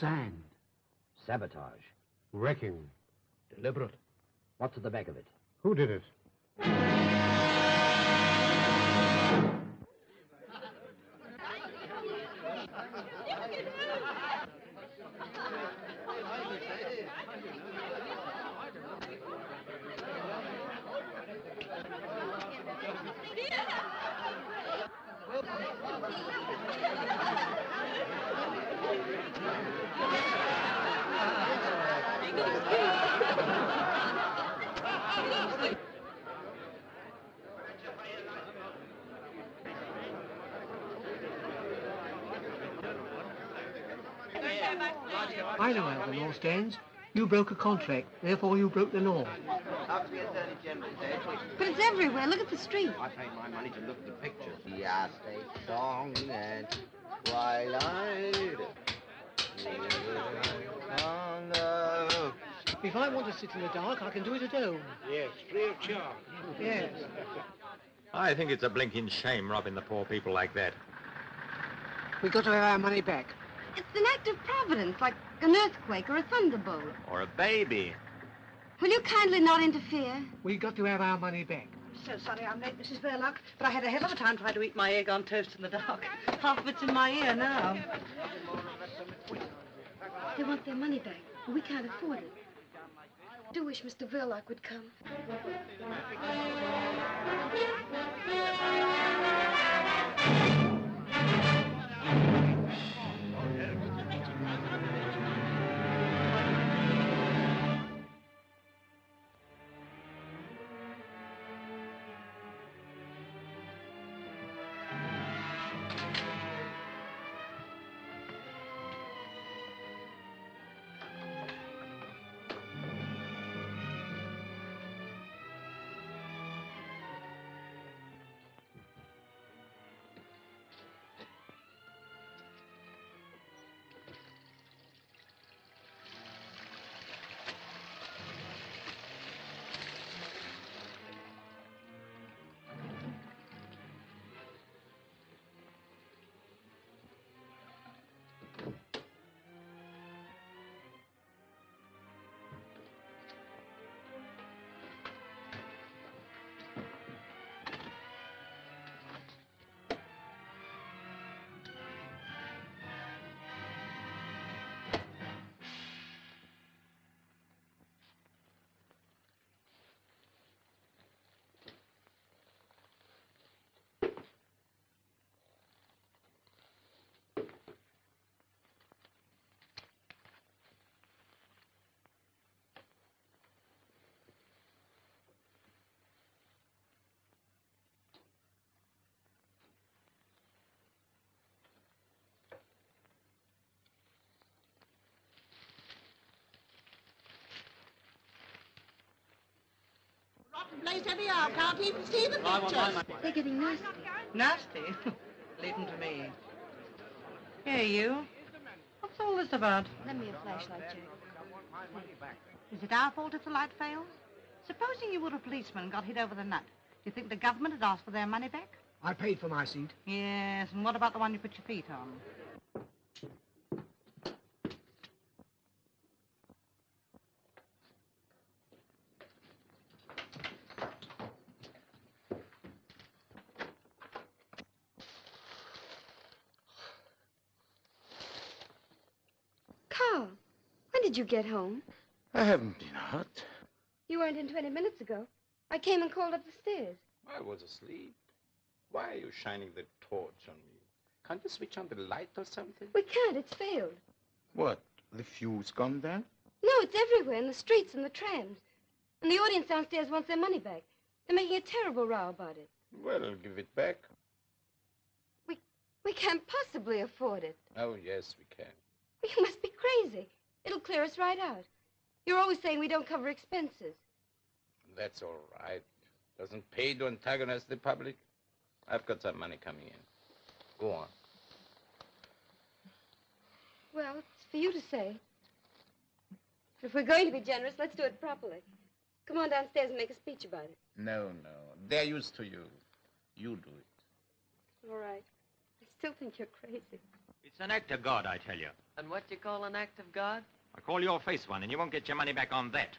Sand. Sabotage. Wrecking. Deliberate. What's at the back of it? Who did it? Know law stands. You broke a contract, therefore you broke the law. But it's everywhere. Look at the street. I paid my money to look at the pictures. Yeah, stay strong and twilight. If I want to sit in the dark, I can do it at home. Yes, free of charge. Yes. I think it's a blinking shame robbing the poor people like that. We've got to have our money back. It's an act of providence, like an earthquake or a thunderbolt. Or a baby. Will you kindly not interfere? We've got to have our money back. So sorry I'm late, Mrs. Verloc, but I had a hell of a time trying to eat my egg on toast in the dark. Half of it's in my ear now. They want their money back. and We can't afford it. I do wish Mr. Verloc would come. Rotten place anyhow. Can't even see the pictures. They're getting nasty. Nasty? Leave them to me. Here, you. What's all this about? Lend me a flashlight, Jack. Is it our fault if the light fails? Supposing you were a policeman and got hit over the nut. Do you think the government would ask for their money back? I paid for my seat. Yes, and what about the one you put your feet on? Karl, when did you get home? I haven't been out. You weren't in 20 minutes ago. I came and called up the stairs. I was asleep. Why are you shining the torch on me? Can't you switch on the light or something? We can't. It's failed. What? The fuse gone then? No, it's everywhere in the streets and the trams. And the audience downstairs wants their money back. They're making a terrible row about it. Well, I'll give it back. We can't possibly afford it. Oh, yes, we can. You must be crazy. It'll clear us right out. You're always saying we don't cover expenses. That's all right. Doesn't pay to antagonize the public. I've got some money coming in. Go on. Well, it's for you to say. But If we're going to be generous, let's do it properly. Come on downstairs and make a speech about it. No, no. They're used to you. You do it. All right. I still think you're crazy. It's an act of God, I tell you. And what do you call an act of God? I call your face one, and you won't get your money back on that.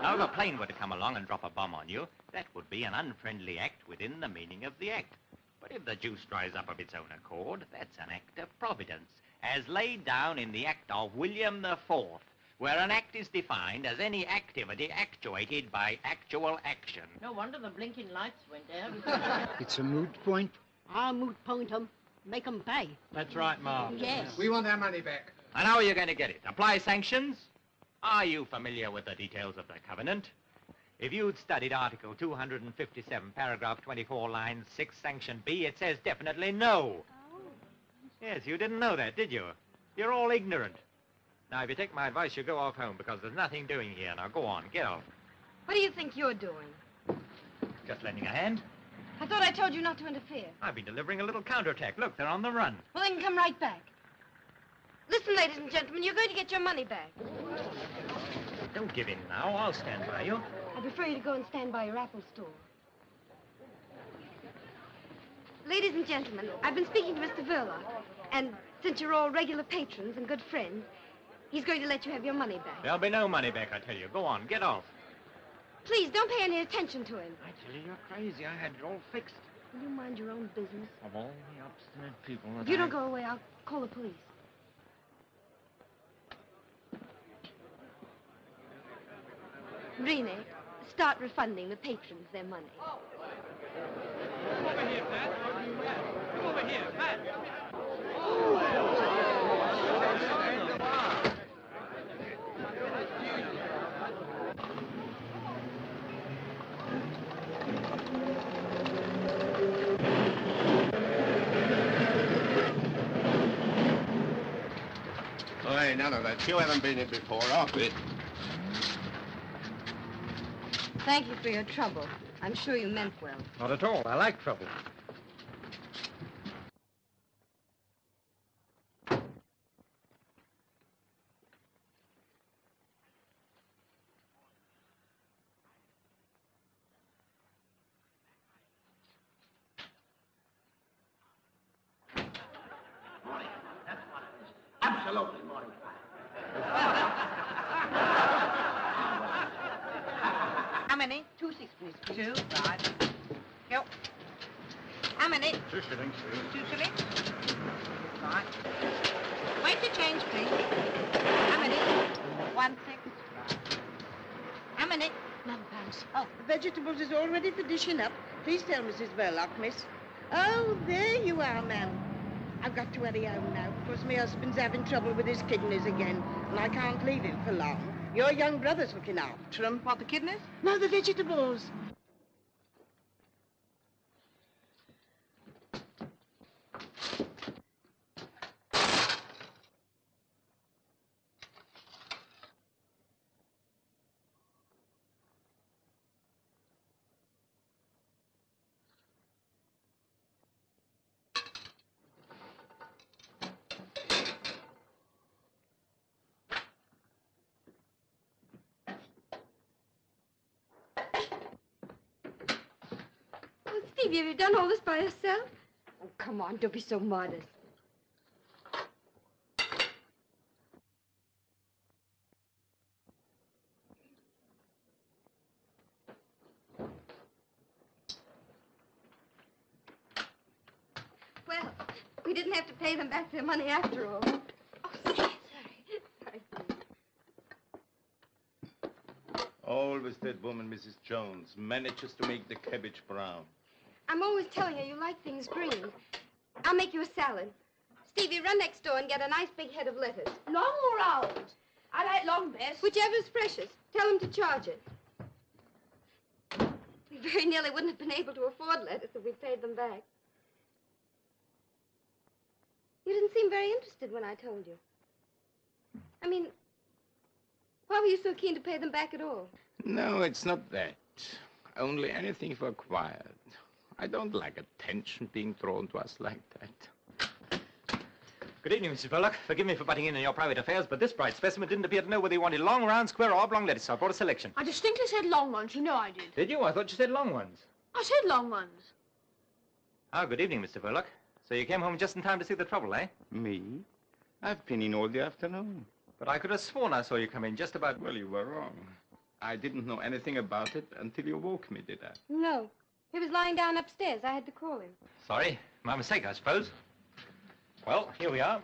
now, if a plane were to come along and drop a bomb on you, that would be an unfriendly act within the meaning of the act. But if the juice dries up of its own accord, that's an act of providence, as laid down in the Act of William the Fourth, where an act is defined as any activity actuated by actual action. No wonder the blinking lights went out. It's a moot point. I'll moot point 'em. Make 'em pay. That's right, Ma. Yes. We want our money back. And how are you going to get it? Apply sanctions? Are you familiar with the details of the covenant? If you'd studied Article 257, paragraph 24, line 6, sanction B, it says definitely no. Yes, you didn't know that, did you? You're all ignorant. Now, if you take my advice, you go off home because there's nothing doing here. Now, go on, get off. What do you think you're doing? Just lending a hand. I thought I told you not to interfere. I've been delivering a little counterattack. Look, they're on the run. Well, they can come right back. Listen, ladies and gentlemen, you're going to get your money back. Don't give in now. I'll stand by you. I prefer you to go and stand by your Apple store. Ladies and gentlemen, I've been speaking to Mr. Verloc, and since you're all regular patrons and good friends, he's going to let you have your money back. There'll be no money back, I tell you. Go on, get off. Please, don't pay any attention to him. I tell you, you're crazy. I had it all fixed. Will you mind your own business? Of all the obstinate people that If you I... don't go away, I'll call the police. Rene, start refunding the patrons their money. Come over here, Pat. Come over here, Oh, hey, none of that. You haven't been here before. Off it. Thank you for your trouble. I'm sure you meant well. Not at all. I like trouble. Absolutely morning. How many? Two sixpennies, please. Two, right. Go. How many? Two shillings. please. Two shillings? Right. Wait to change, please. How many? One six. Right. How many? None, thanks. Oh, the vegetables is all ready for dishing up. Please tell Mrs. Verloc, miss. Oh, there you are, ma'am. I've got to hurry home now, because my husband's having trouble with his kidneys again, and I can't leave him for long. Your young brother's looking after him. What, the kidneys? No, the vegetables. Oh, Stevie, have you done all this by yourself? Oh, come on, don't be so modest. Well, we didn't have to pay them back their money after all. Oh, sorry, sorry. Always that woman, Mrs. Jones, manages to make the cabbage brown. I'm always telling her you like things green. I'll make you a salad. Stevie, run next door and get a nice big head of lettuce. Long or round? I like long best. Whichever's freshest. Tell them to charge it. We very nearly wouldn't have been able to afford lettuce if we'd paid them back. You didn't seem very interested when I told you. I mean, why were you so keen to pay them back at all? No, it's not that. only anything for quiet. I don't like attention being thrown to us like that. Good evening, Mrs. Verloc. Forgive me for butting in on your private affairs, but this bright specimen didn't appear to know whether he wanted long, round, square, or oblong lettuce, so I brought a selection. I distinctly said long ones. You know I did. Did you? I thought you said long ones. I said long ones. Ah, good evening, Mr. Verloc. So you came home just in time to see the trouble, eh? Me? I've been in all the afternoon. But I could have sworn I saw you come in just about... Well, you were wrong. I didn't know anything about it until you woke me, did I? No. He was lying down upstairs. I had to call him. Sorry. My mistake, I suppose. Well, here we are.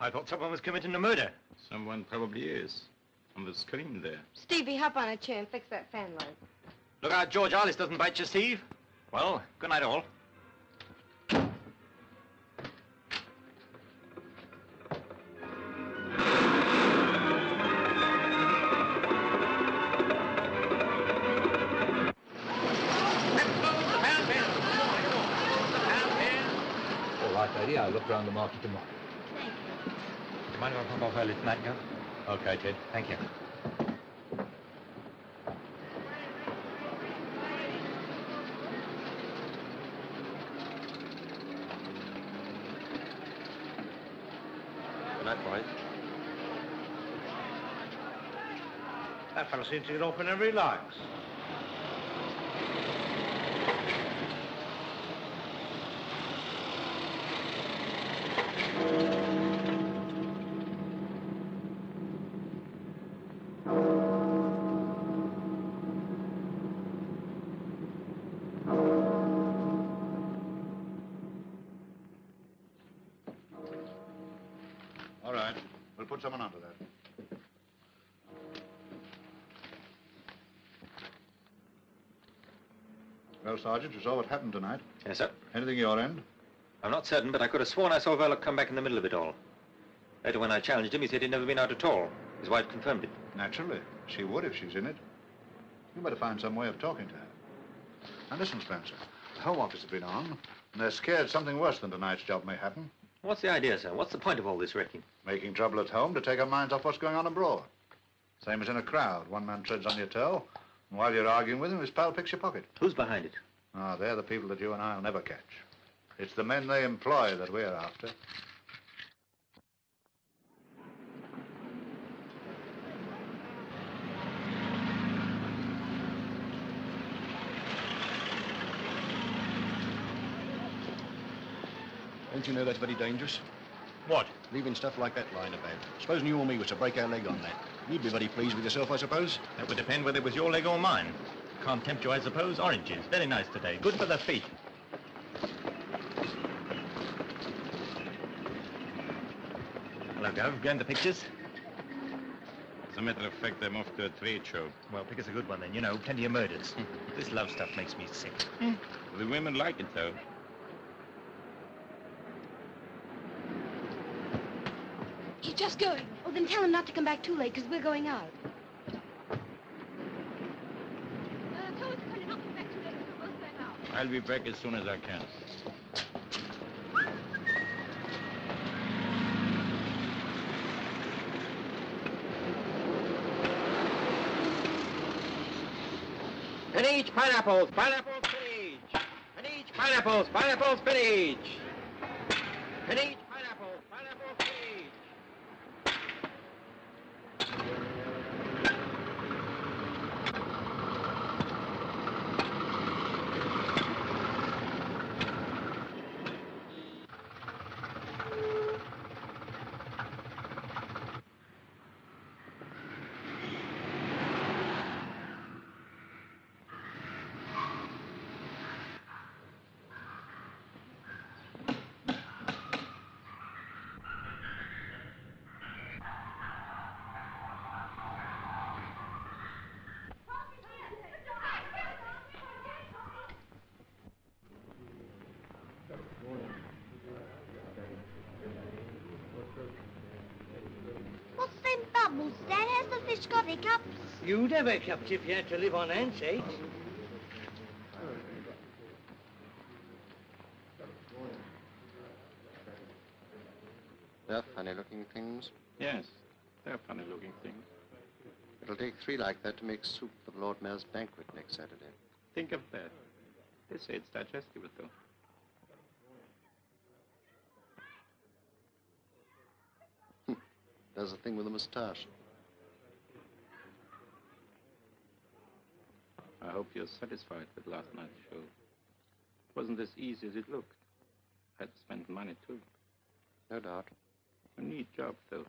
I thought someone was committing a murder. Someone probably is. On the screen there. Stevie, hop on a chair and fix that fan light. Look out, George Arliss doesn't bite you, Steve. Well, good night, all. All look round the market tomorrow. Do you mind if I pop off early tonight, Joe? Okay, Ted. Thank you. Good night, boys. That fellow seems to get off whenever he likes. Sergeant, you saw what happened tonight. Yes, sir. Anything your end? I'm not certain, but I could have sworn I saw Verloc come back in the middle of it all. Later, when I challenged him, he said he'd never been out at all. His wife confirmed it. Naturally. She would if she's in it. You better find some way of talking to her. Now, listen, Spencer. The Home Office has been on, and they're scared something worse than tonight's job may happen. What's the idea, sir? What's the point of all this wrecking? Making trouble at home to take our minds off what's going on abroad. Same as in a crowd. One man treads on your toe, and while you're arguing with him, his pal picks your pocket. Who's behind it? Ah, they're the people that you and I'll never catch. It's the men they employ that we're after. Don't you know that's very dangerous? What? Leaving stuff like that lying about. Supposing you or me was to break our leg on that. You'd be very pleased with yourself, I suppose. That would depend whether it was your leg or mine. Can't tempt you, I suppose. Oranges. Very nice today. Good for the feet. Hello, Gov. Going to pictures? As a matter of fact, I'm off to a trade show. Well, pick us a good one then. You know, plenty of murders. this love stuff makes me sick. Hmm. The women like it, though. He's just going. Oh, then tell him not to come back too late, because we're going out. Uh, tell him to not come back too late, 'cause we're both going out. I'll be back as soon as I can. Spinach, pineapples, pineapples, spinach. Spinach, pineapples, pineapples, spinach. Spinach, pineapples, pineapples, spinach. What's them bubbles, Dad? Has the fish got hiccups? You'd have hiccups if you had to live on ants, eh? Well, I funny-looking things. Yes, they're funny-looking things. It'll take three like that to make soup for the Lord Mayor's banquet next Saturday. Think of that. They say it's digestible, though. Does the thing with the moustache. I hope you're satisfied with last night's show. It wasn't as easy as it looked. I had to spend money, too. No doubt. A neat job, though.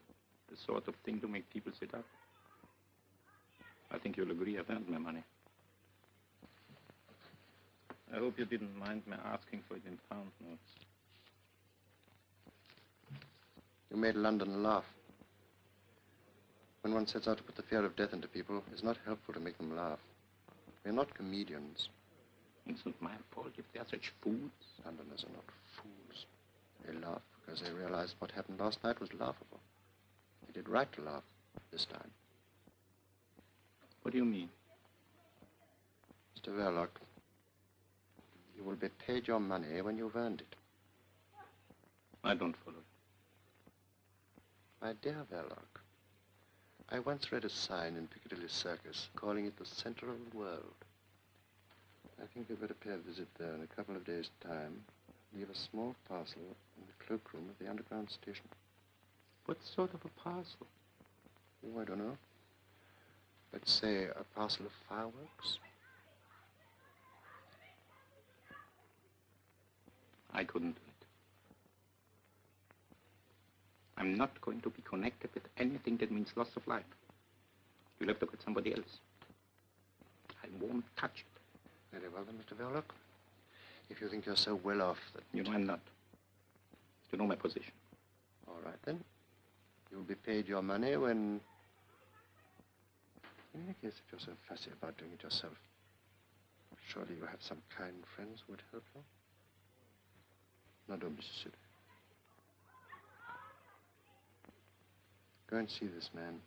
The sort of thing to make people sit up. I think you'll agree I've earned my money. I hope you didn't mind me asking for it in pound notes. You made London laugh. When one sets out to put the fear of death into people, it's not helpful to make them laugh. We're not comedians. It's not my fault if they're such fools. Londoners are not fools. They laugh because they realize what happened last night was laughable. They did right to laugh this time. What do you mean? Mr. Verloc, you will be paid your money when you've earned it. I don't follow. My dear Verloc, I once read a sign in Piccadilly Circus calling it the center of the world. I think you'd better pay a visit there in a couple of days' time. Leave a small parcel in the cloakroom of the underground station. What sort of a parcel? Oh, I don't know. Let's say a parcel of fireworks. I couldn't do it. I'm not going to be connected with anything that means loss of life. You'll have to get somebody else. I won't touch it. Very well, then, Mr. Verloc. If you think you're so well off that... You know I'm not. You know my position. All right, then. You'll be paid your money when... In any case, if you're so fussy about doing it yourself, surely you have some kind friends who would help you. Now, don't be so silly. Go and see this man.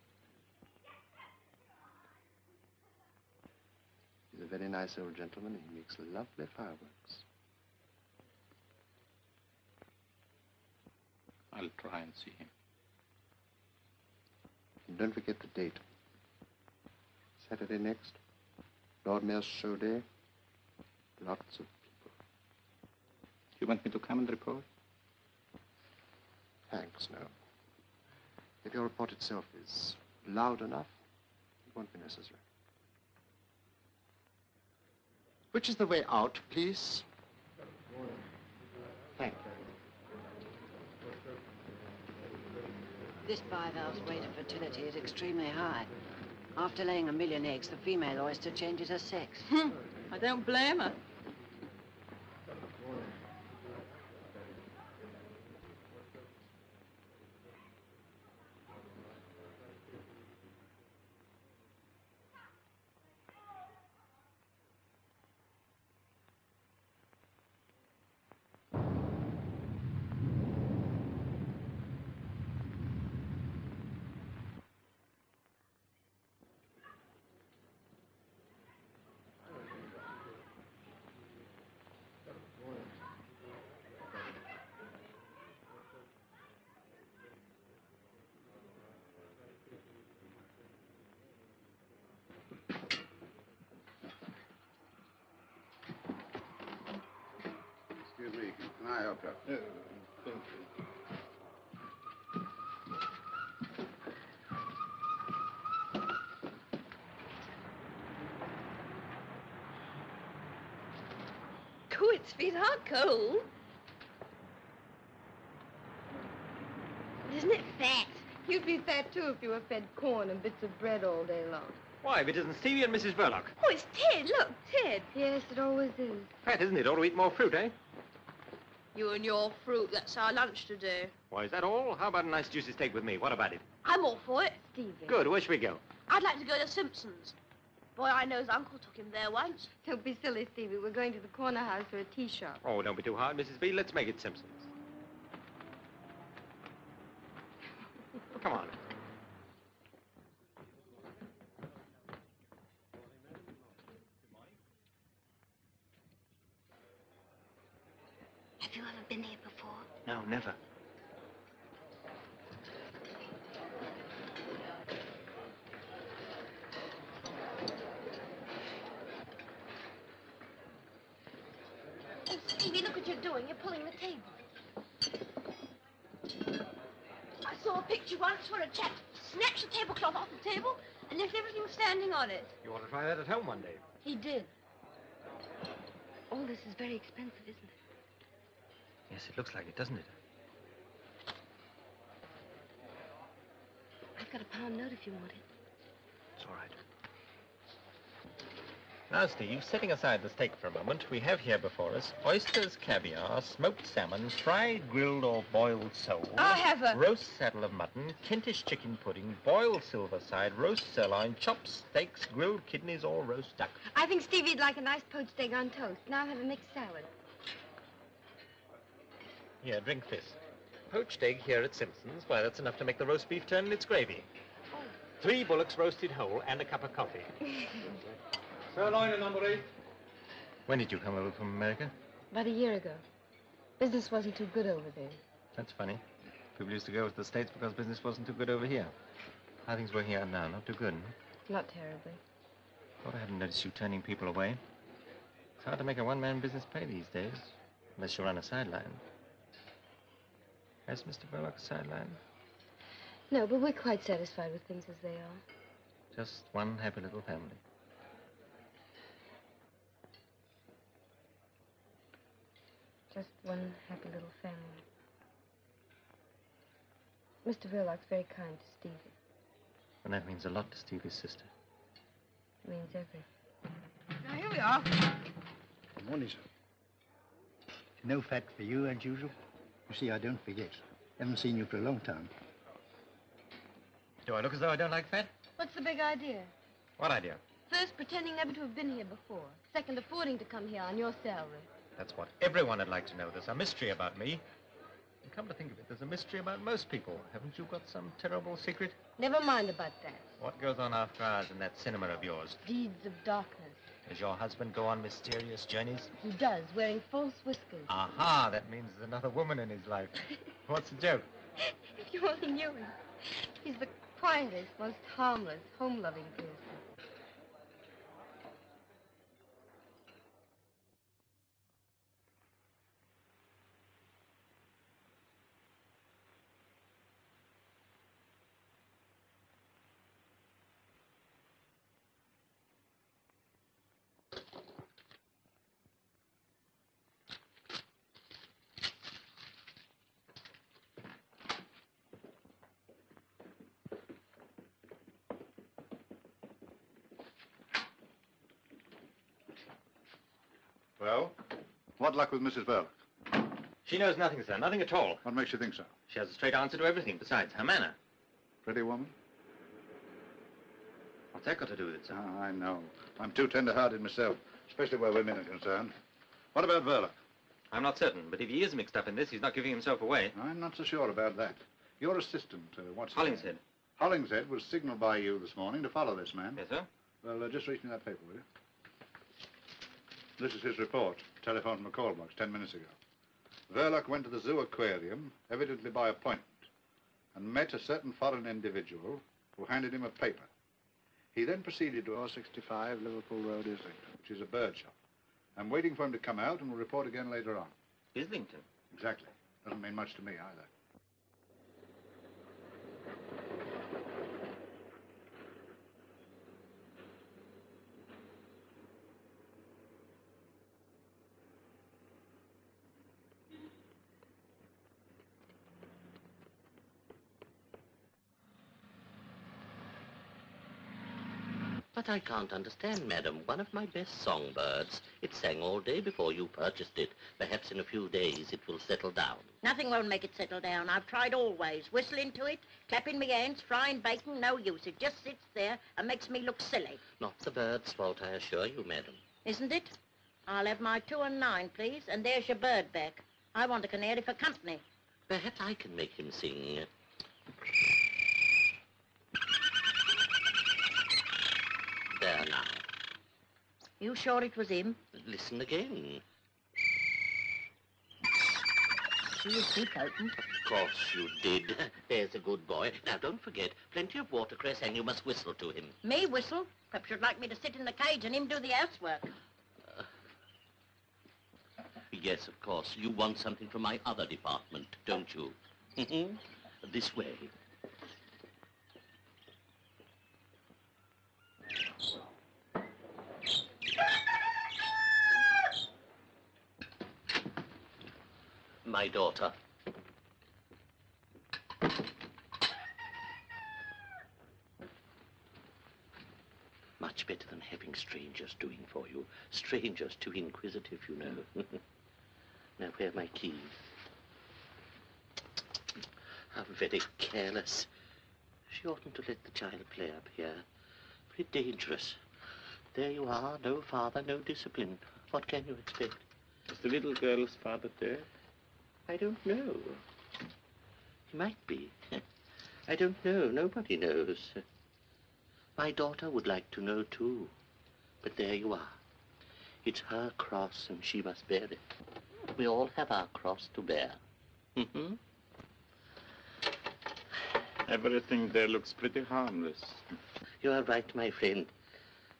He's a very nice old gentleman. and He makes lovely fireworks. I'll try and see him. And don't forget the date. Saturday next. Lord Mayor's show day. Lots of people. You want me to come and report? Thanks, no. If your report itself is loud enough, it won't be necessary. Which is the way out, please? Thank you. This bivalve's rate of fertility is extremely high. After laying a million eggs, the female oyster changes her sex. Hmm. I don't blame her. Sweetheart, cold. Isn't it fat? You'd be fat, too, if you were fed corn and bits of bread all day long. Why, if it isn't Stevie and Mrs. Verloc. Oh, it's Ted. Look, Ted. Yes, it always is. Fat, isn't it? Ought to eat more fruit, eh? You and your fruit, that's our lunch today. Why, is that all? How about a nice juicy steak with me? What about it? I'm all for it. Stevie. Good. Where should we go? I'd like to go to Simpson's. Boy, I know's uncle took him there once. Don't be silly, Stevie. We're going to the corner house for a tea shop. Oh, don't be too hard, Mrs. B. Let's make it Simpson's. Come on. Have you ever been here before? No, never. you're doing. You're pulling the table. I saw a picture once where a chap snatched the tablecloth off the table and left everything standing on it. You want to try that at home one day? He did. All this is very expensive, isn't it? Yes, it looks like it, doesn't it? I've got a pound note if you want it. It's all right. Now, Steve, setting aside the steak for a moment, we have here before us oysters, caviar, smoked salmon, fried, grilled, or boiled sole. I'll have a- Roast saddle of mutton, Kentish chicken pudding, boiled silver side, roast sirloin, chopped steaks, grilled kidneys, or roast duck. I think Stevie'd like a nice poached egg on toast. Now have a mixed salad. Here, drink this. Poached egg here at Simpson's. Why, that's enough to make the roast beef turn in its gravy. Oh. Three bullocks roasted whole and a cup of coffee. Sirloin at number eight. When did you come over from America? About a year ago. Business wasn't too good over there. That's funny. People used to go to the States because business wasn't too good over here. How are things working out now? Not too good, huh? Not terribly. Thought I hadn't noticed you turning people away. It's hard to make a one-man business pay these days, unless you run a sideline. Has Mr. Verloc a sideline? No, but we're quite satisfied with things as they are. Just one happy little family. Just one happy little family. Mr. Verloc's very kind to Stevie. And that means a lot to Stevie's sister. It means everything. Now, here we are. Good morning, sir. No fat for you, as usual. You see, I don't forget. Haven't seen you for a long time. Do I look as though I don't like fat? What's the big idea? What idea? First, pretending never to have been here before. Second, affording to come here on your salary. That's what everyone would like to know. There's a mystery about me. And come to think of it, there's a mystery about most people. Haven't you got some terrible secret? Never mind about that. What goes on after hours in that cinema of yours? Deeds of darkness. Does your husband go on mysterious journeys? He does, wearing false whiskers. Aha, that means there's another woman in his life. What's the joke? If you only knew him. He's the quietest, most harmless, home-loving person. Well, what luck with Mrs. Verloc? She knows nothing, sir. Nothing at all. What makes you think so? She has a straight answer to everything. Besides, her manner. Pretty woman? What's that got to do with it, sir? Ah, I know. I'm too tender-hearted myself, especially where women are concerned. What about Verloc? I'm not certain, but if he is mixed up in this, he's not giving himself away. I'm not so sure about that. Your assistant, uh, what's his Hollingshead. name? Hollingshead was signaled by you this morning to follow this man. Yes, sir? Well, uh, just reach me that paper, will you? This is his report. Telephone from a call box ten minutes ago. Verloc went to the zoo aquarium, evidently by appointment, and met a certain foreign individual who handed him a paper. He then proceeded to 465 Liverpool Road, Islington, which is a bird shop. I'm waiting for him to come out and will report again later on. Islington? Exactly. Doesn't mean much to me either. I can't understand, madam. One of my best songbirds. It sang all day before you purchased it. Perhaps in a few days it will settle down. Nothing won't make it settle down. I've tried always. Whistling to it, clapping my hands, frying bacon, no use. It just sits there and makes me look silly. Not the bird's fault, I assure you, madam. Isn't it? I'll have my two and nine, please, and there's your bird back. I want a canary for company. Perhaps I can make him sing. There now. You sure it was him? Listen again. See his beak open. Of course you did. There's a good boy. Now, don't forget, plenty of watercress, and you must whistle to him. Me whistle? Perhaps you'd like me to sit in the cage and him do the housework. Uh, yes, of course. You want something from my other department, don't you? this way. My daughter. Much better than having strangers doing for you. Strangers too inquisitive, you know. now, where are my keys? How very careless. She oughtn't to let the child play up here. Very dangerous. There you are, no father, no discipline. What can you expect? Is the little girl's father dead? I don't know. He might be. I don't know. Nobody knows. My daughter would like to know, too. But there you are. It's her cross, and she must bear it. We all have our cross to bear. Mm-hmm. Everything there looks pretty harmless. You are right, my friend.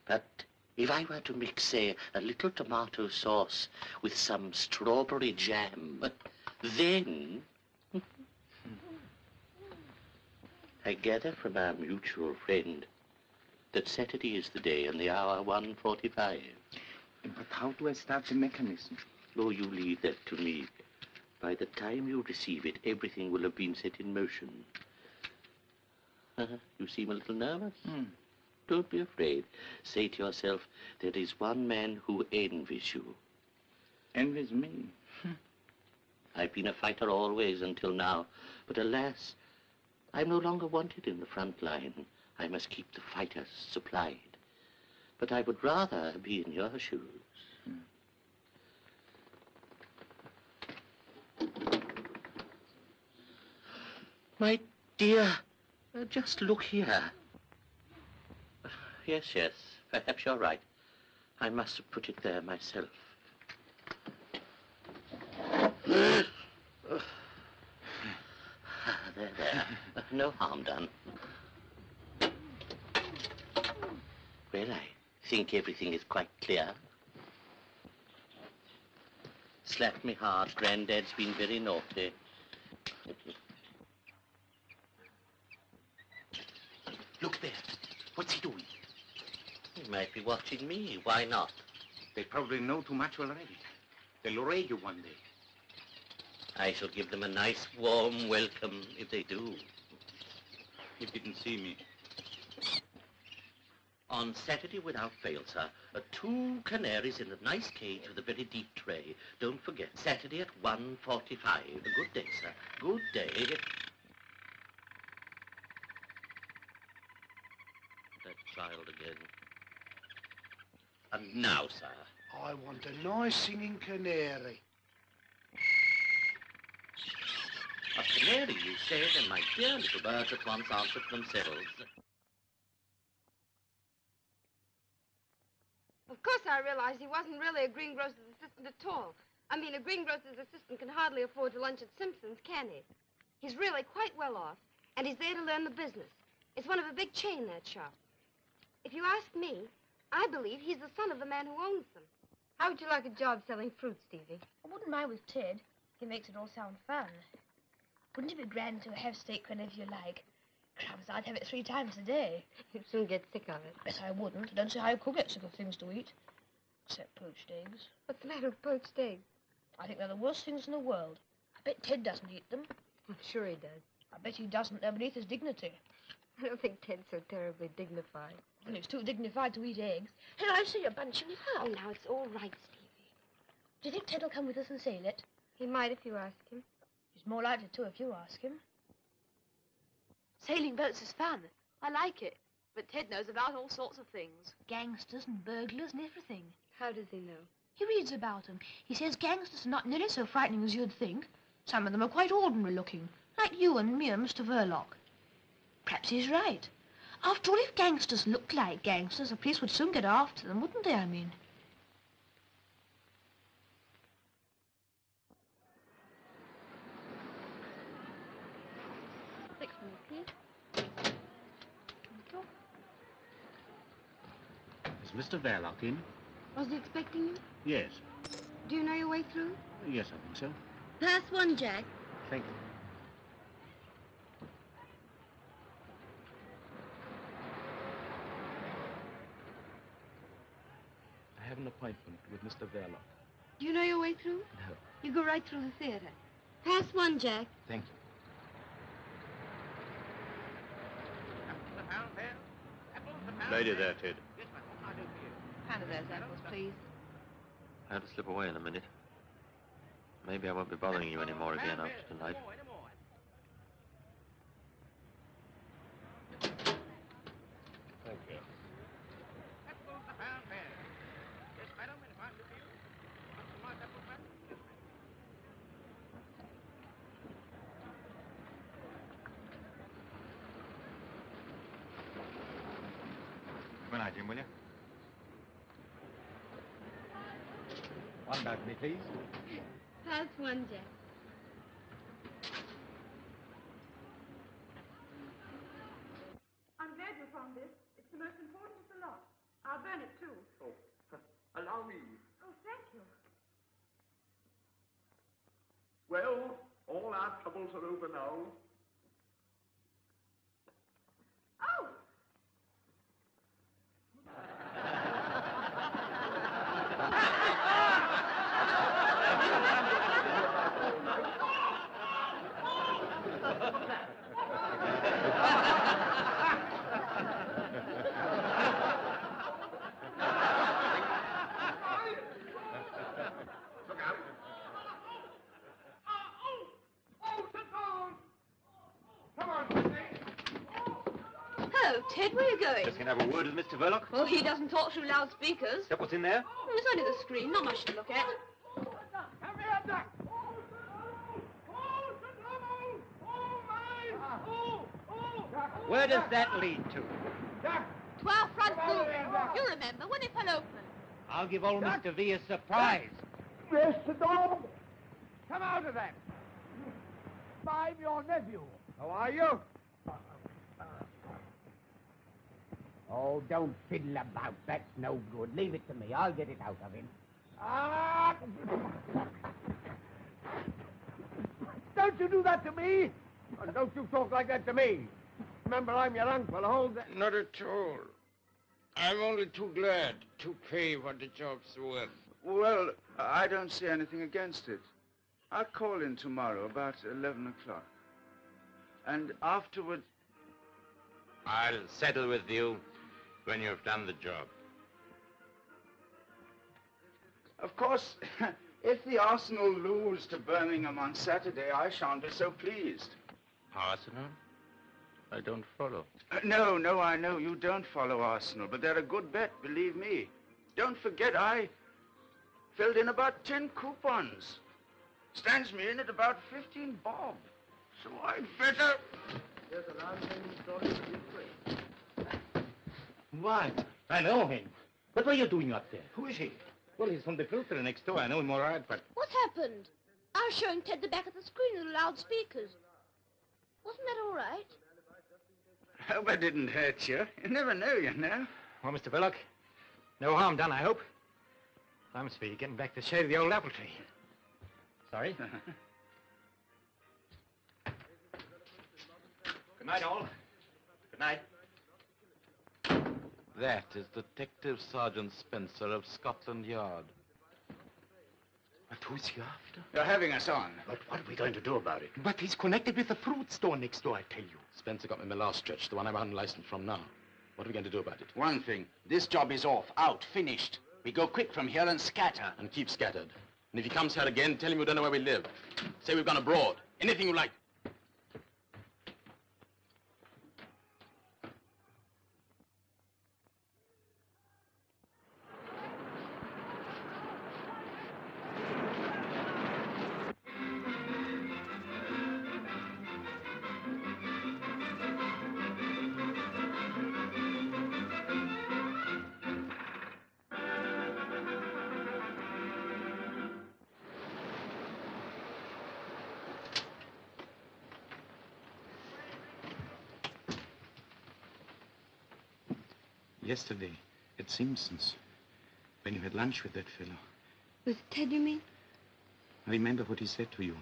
But if I were to mix, say, a little tomato sauce with some strawberry jam, then... I gather from our mutual friend that Saturday is the day and the hour 1.45. But how do I start the mechanism? Oh, you leave that to me. By the time you receive it, everything will have been set in motion. Mm-hmm. you seem a little nervous. Hmm. Don't be afraid. Say to yourself, there is one man who envies you. Envies me? Hmm. I've been a fighter always until now, but alas, I'm no longer wanted in the front line. I must keep the fighters supplied. But I would rather be in your shoes. Hmm. My dear, uh, just look here. Yes, yes, perhaps you're right. I must have put it there myself. there, there. No harm done. Well, I think everything is quite clear. Slap me hard. Granddad's been very naughty. Look there. What's he doing? He might be watching me. Why not? They probably know too much already. They'll raid you one day. I shall give them a nice, warm welcome if they do. He didn't see me. On Saturday, without fail, sir, uh, two canaries in a nice cage with a very deep tray. Don't forget, Saturday at 1.45. Good day, sir. Good day. That child again. And now, sir. I want a nice singing canary. A canary, you said, and my dear little birds at once answered themselves. Of course I realized he wasn't really a greengrocer's assistant at all. I mean, a greengrocer's assistant can hardly afford to lunch at Simpson's, can he? He's really quite well off, and he's there to learn the business. It's one of a big chain, that shop. If you ask me, I believe he's the son of the man who owns them. How would you like a job selling fruit, Stevie? I wouldn't mind with Ted. He makes it all sound fun. Wouldn't it be grand to have steak whenever you like? Crumbs, I'd have it three times a day. You'd soon get sick of it. Bet I wouldn't. I don't see how you could get sick of things to eat. Except poached eggs. What's the matter with poached eggs? I think they're the worst things in the world. I bet Ted doesn't eat them. I'm sure he does. I bet he doesn't. They're beneath his dignity. I don't think Ted's so terribly dignified. And he's too dignified to eat eggs. Hey, I see you're bunching it up. Oh, now it's all right, Stevie. Do you think Ted will come with us and sail it? He might if you ask him. He's more likely to if you ask him. Sailing boats is fun. I like it. But Ted knows about all sorts of things. Gangsters and burglars and everything. How does he know? He reads about them. He says gangsters are not nearly so frightening as you'd think. Some of them are quite ordinary looking, like you and me and Mr. Verloc. Perhaps he's right. After all, if gangsters looked like gangsters, the police would soon get after them, wouldn't they, I mean? Six please. Is Mr. Verloc in? Was he expecting you? Yes. Do you know your way through? Yes, I think so. Pass one, Jack. Thank you. I have an appointment with Mr. Verloc. Do you know your way through? No. You go right through the theater. Pass one, Jack. Thank you. Lady there, Ted. Yes, my hand of those apples, please. I had to slip away in a minute. Maybe I won't be bothering you anymore again after tonight. Thank you. Good night, Jim, will you? One balcony, please. Pass one, Jack. I'm glad you found this. It's the most important of the lot. I'll burn it too. Oh, allow me. Oh, thank you. Well, all our troubles are over now. Ted, where are you going? Just going to have a word with Mr. Verloc. Well, he doesn't talk through loudspeakers. Is that what's in there? Mm, oh, it's only the screen, not much to look at. Where does that lead to? Twelve front room. You remember when it fell open. I'll give old Mr. V a surprise. Mr. Donald! Come out of that! I'm your nephew. How are you? Oh, don't fiddle about. That's no good. Leave it to me. I'll get it out of him. Ah! Don't you do that to me! And don't you talk like that to me. Remember, I'm your uncle. Hold that. Not at all. I'm only too glad to pay what the job's worth. Well, I don't see anything against it. I'll call in tomorrow about 11 o'clock. And afterward, I'll settle with you when you've done the job. of course, if the Arsenal lose to Birmingham on Saturday, I shan't be so pleased. Arsenal? I don't follow. Uh, no, no, I know you don't follow Arsenal, but they're a good bet, believe me. Don't forget, I filled in about 10 coupons. Stands me in at about 15 bob. So I'd better... Why, I know him. What were you doing up there? Who is he? Well, he's from the filter next door. I know him all right, but... What happened? I was showing Ted the back of the screen with the loudspeakers. Wasn't that all right? I hope I didn't hurt you. You never know, you know. Well, Mr. Verloc, no harm done, I hope. I must be getting back to the shade of the old apple tree. Sorry. Good night, all. Good night. That is Detective Sergeant Spencer of Scotland Yard. But who's he after? You're having us on. But what are we going to do about it? But he's connected with the fruit store next door, I tell you. Spencer got me my last stretch, the one I'm unlicensed from now. What are we going to do about it? One thing. This job is off, out, finished. We go quick from here and scatter. And keep scattered. And if he comes here again, tell him we don't know where we live. Say we've gone abroad. Anything you like. Simpson's, when you had lunch with that fellow. With Ted, you mean? I remember what he said to you.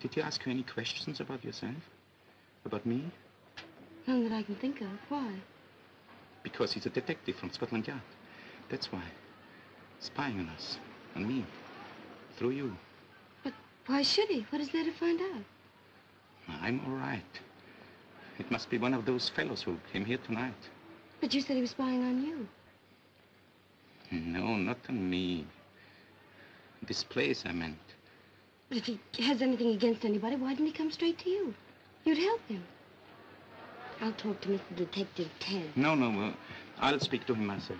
Did he ask you any questions about yourself? About me? None that I can think of. Why? Because he's a detective from Scotland Yard. That's why. Spying on us. On me. Through you. But why should he? What is there to find out? I'm all right. It must be one of those fellows who came here tonight. But you said he was spying on you. No, not on me. This place, I meant. But if he has anything against anybody, why didn't he come straight to you? You'd help him. I'll talk to Mr. Detective Ted. No, no, uh, I'll speak to him myself.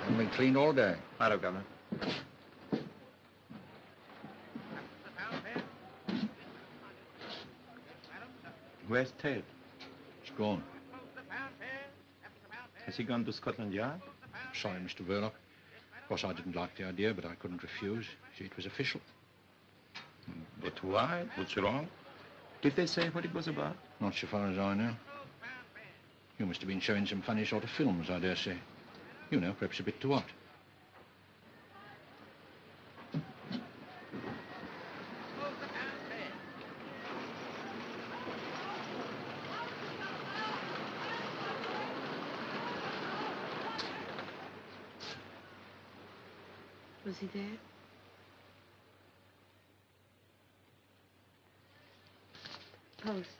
Haven't been cleaned all day. Hello, Governor. Where's Ted? He's gone. Has he gone to Scotland Yard? Sorry, Mr. Verloc. Of course, I didn't like the idea, but I couldn't refuse. See, it was official. But why? What's wrong? Did they say what it was about? Not so far as I know. You must have been showing some funny sort of films, I dare say. You know, perhaps a bit too hot. Was he there? Post.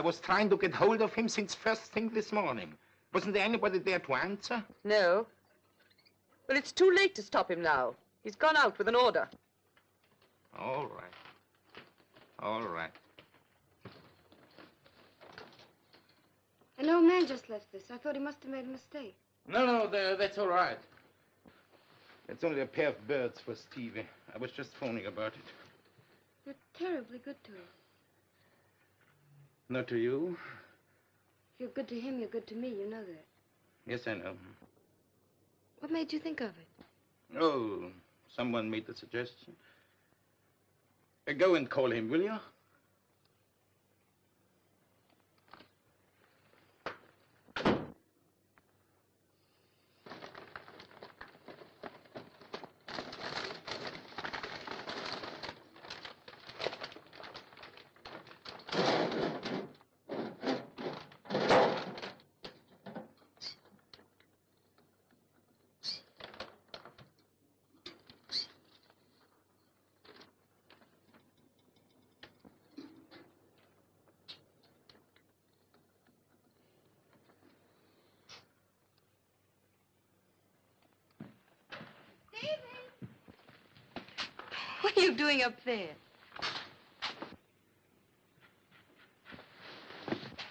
I was trying to get hold of him since first thing this morning. Wasn't there anybody there to answer? No. Well, it's too late to stop him now. He's gone out with an order. All right. All right. An old man just left this. I thought he must have made a mistake. No, no, tha- that's all right. It's only a pair of birds for Stevie. I was just phoning about it. You're terribly good to him. Not to you? If you're good to him, you're good to me. You know that. Yes, I know. What made you think of it? Oh, someone made the suggestion. Uh, go and call him, will you? What are you doing up there?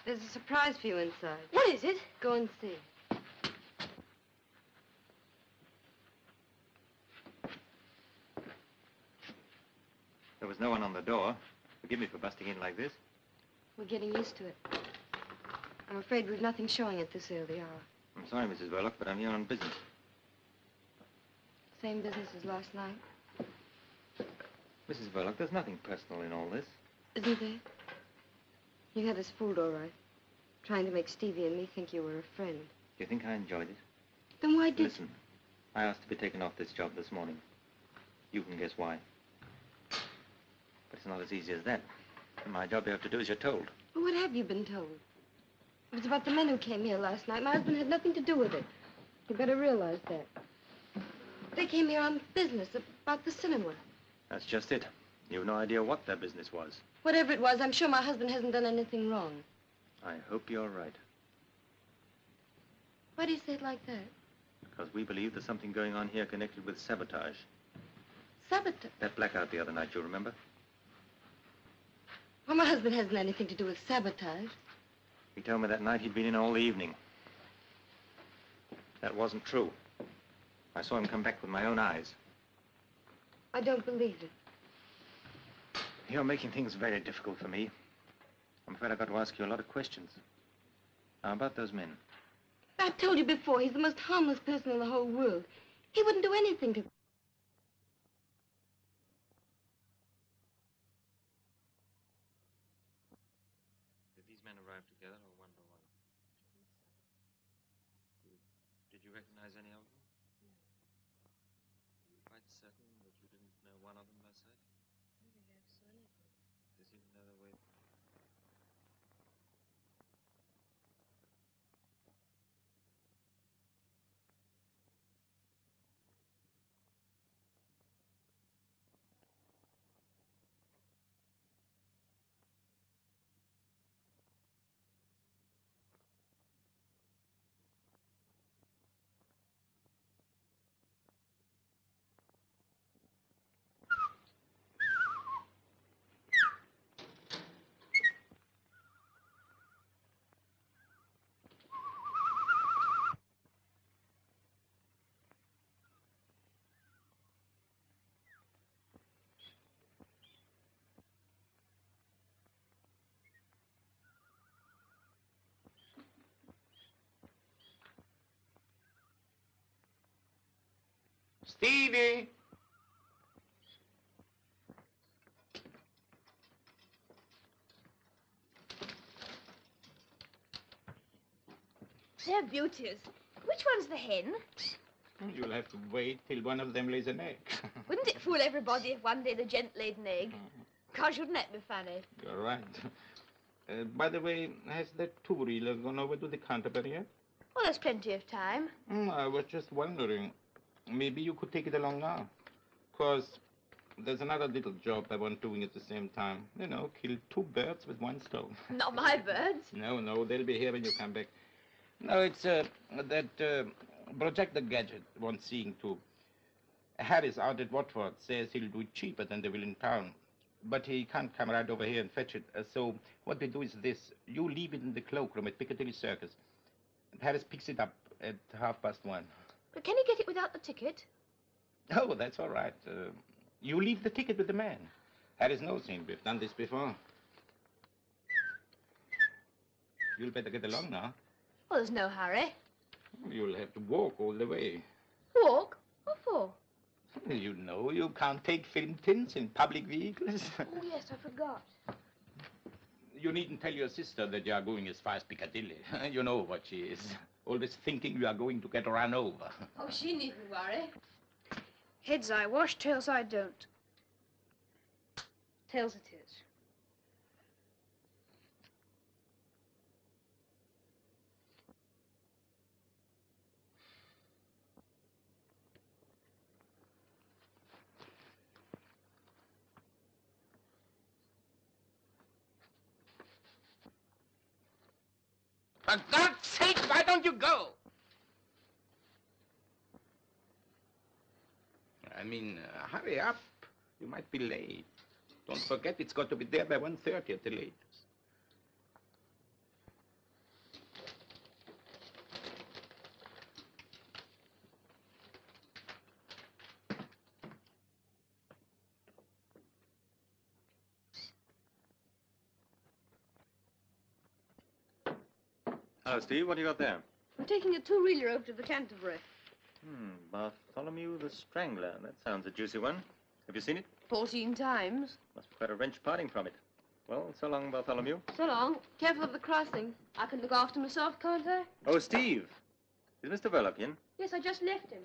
There's a surprise for you inside. What is it? Go and see. There was no one on the door. Forgive me for busting in like this. We're getting used to it. I'm afraid we've nothing showing at this early hour. I'm sorry, Mrs. Verloc, but I'm here on business. Same business as last night, Mrs. Verloc, there's nothing personal in all this. isn't there? You had us fooled, all right. Trying to make Stevie and me think you were a friend. Do you think I enjoyed it? Then why did Listen, I asked to be taken off this job this morning. You can guess why. But it's not as easy as that. In my job, you have to do as you're told. Well, what have you been told? It was about the men who came here last night. My husband had nothing to do with it. You better realize that. They came here on business about the cinema. That's just it. You've no idea what their business was. Whatever it was, I'm sure my husband hasn't done anything wrong. I hope you're right. Why do you say it like that? Because we believe there's something going on here connected with sabotage. Sabotage. That blackout the other night, you remember? Well, my husband hasn't anything to do with sabotage. He told me that night he'd been in all the evening. That wasn't true. I saw him come back with my own eyes. I don't believe it. You're making things very difficult for me. I'm afraid I've got to ask you a lot of questions. Now, about those men. I've told you before, he's the most harmless person in the whole world. He wouldn't do anything to... Did these men arrive together or one by one? Did you recognize any of them? You're quite certain that you didn't know one of them by sight? Does he know the way? Stevie! They're beauties. Which one's the hen? You'll have to wait till one of them lays an egg. Wouldn't it fool everybody if one day the gent laid an egg? Gosh, wouldn't that be funny? You're right. Uh, by the way, has the two-wheeler gone over to the Canterbury yet? Well, there's plenty of time. Mm, I was just wondering. Maybe you could take it along now. Because there's another little job I want doing at the same time. You know, kill two birds with one stone. Not my birds. No, no, they'll be here when you come back. No, it's uh, that uh, projector gadget wants seeing to. Harris out at Watford says he'll do it cheaper than they will in town. But he can't come right over here and fetch it. Uh, so what we do is this. You leave it in the cloakroom at Piccadilly Circus. Harris picks it up at half past one. But can he get it without the ticket? Oh, that's all right. Uh, you leave the ticket with the man. Harris knows him. We've done this before. You'll better get along now. Well, there's no hurry. You'll have to walk all the way. Walk? What for? You know you can't take film tints in public vehicles. Oh, yes, I forgot. you needn't tell your sister that you are going as far as Piccadilly. you know what she is. Always thinking you are going to get run over. Oh, she needn't worry. Heads I wash, tails I don't. Tails it is. For God's sake, why don't you go? I mean, uh, hurry up. You might be late. Don't forget it's got to be there by 1.30 at the latest. Steve. What do you got there? I'm taking a two-reeler over to the Canterbury. Hmm, Bartholomew the Strangler. That sounds a juicy one. Have you seen it? Fourteen times. Must be quite a wrench parting from it. Well, so long, Bartholomew. So long. Careful of the crossing. I can look after myself, can't I? Oh, Steve. Is Mr. Verloc in? Yes, I just left him.